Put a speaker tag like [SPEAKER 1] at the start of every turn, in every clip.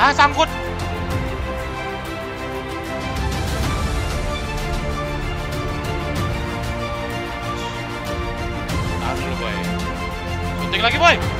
[SPEAKER 1] Ah, sangkut. Tahan dulu, boy. Sunting lagi, boy.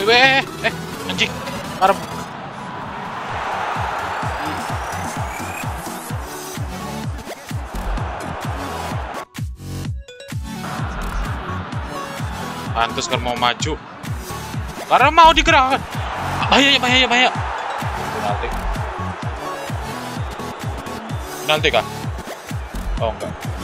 [SPEAKER 1] Weh, weh, eh, anjing, marem. Pantes kan mau maju. Karena mau digerakkan. Bahaya, bahaya, bahaya. Penalti. Penalti kah? Oh enggak.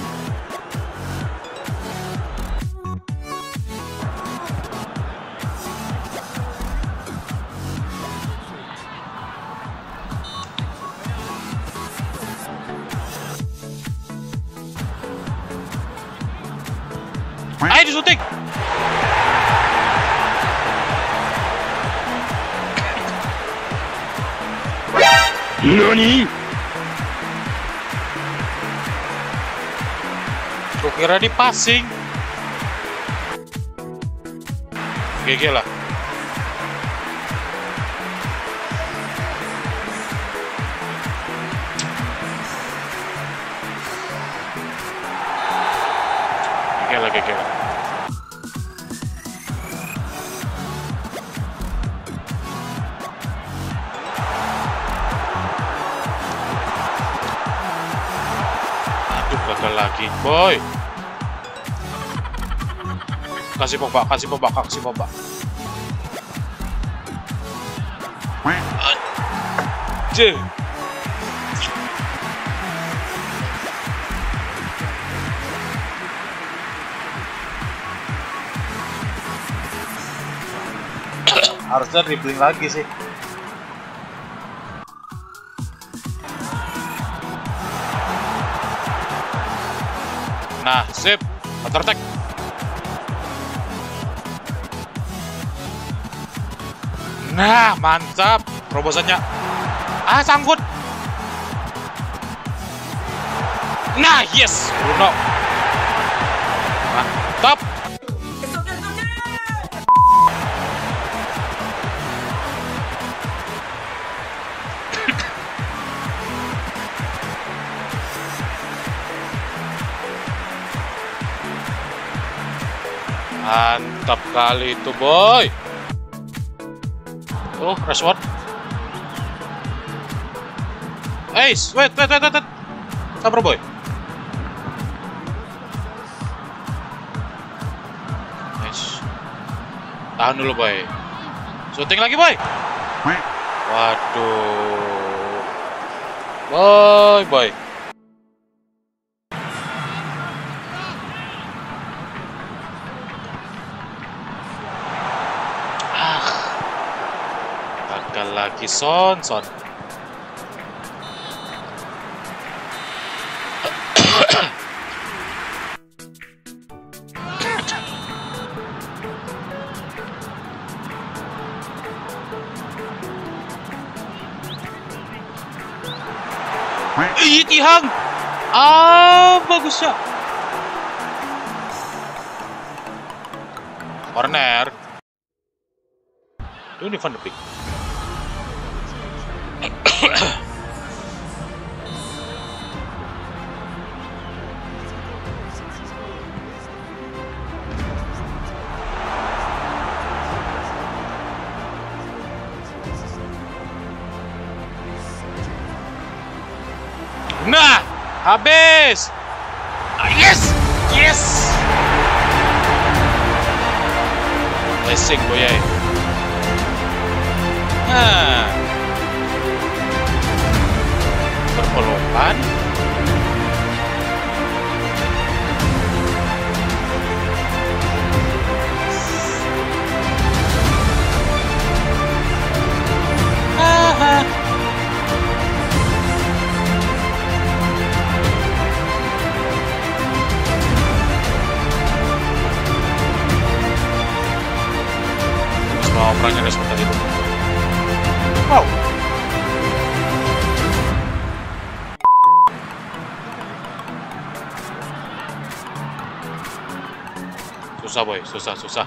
[SPEAKER 1] Ayo disuntik.
[SPEAKER 2] NANI
[SPEAKER 1] Gue kira di passing. GG lah. Lah. Aduh, gagal lagi, boy. Kasih pompa, kasih pompa, kasih pompa. Anjing.
[SPEAKER 3] Harusnya dribbling lagi sih.
[SPEAKER 1] Nah, sip. Counter attack. Nah, mantap. Terobosannya. Ah, sangkut. Nah, yes. Bruno. Mantap. Mantap kali itu, boy. Oh, Rashford. Ace, wait, wait, wait, wait, wait. Sabar, boy. Nice. Tahan dulu, boy. Shooting lagi, boy. Waduh. Boy, boy. Gagal lagi Son, Son. Ih, Tihang. Ah, bagus ya. Corner. Ini Van de Beek. Nah, Habis. Ah, Yes. Yes. Blessing boyay. Nah. Ada seperti itu. Wow. Susah boy, susah, susah.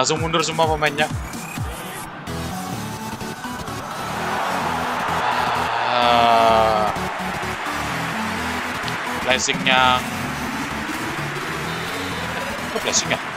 [SPEAKER 1] Langsung mundur semua pemainnya. Ah. Blessingnya Kok blessing ya?